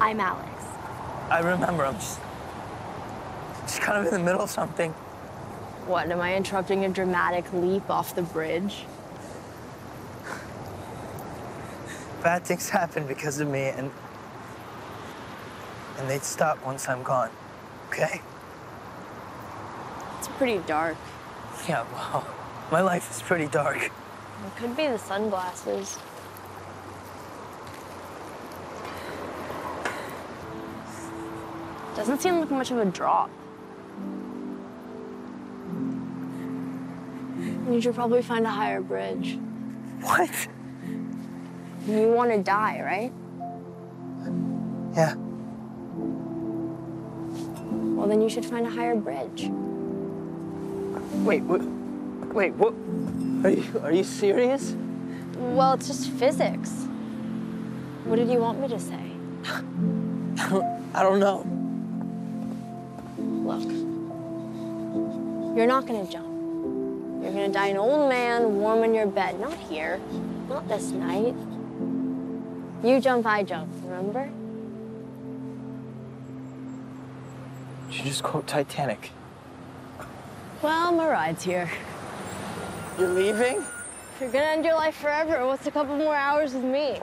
I'm Alex. I remember. I'm just, just kind of in the middle of something. What, am I interrupting a dramatic leap off the bridge? Bad things happen because of me, and and they'd stop once I'm gone. Okay? It's pretty dark. Yeah. Well, my life is pretty dark. It could be the sunglasses. Doesn't seem like much of a drop. You should probably find a higher bridge. What? You want to die, right? Yeah. Well, then you should find a higher bridge. Wait. What? Wait. What? Are you Are you serious? Well, it's just physics. What did you want me to say? I don't. I don't know. Look, you're not gonna jump. You're gonna die an old man warm in your bed. Not here, not this night. You jump, I jump, remember? Did you just quote Titanic? Well, my ride's here. You're leaving? If you're gonna end your life forever, what's a couple more hours with me?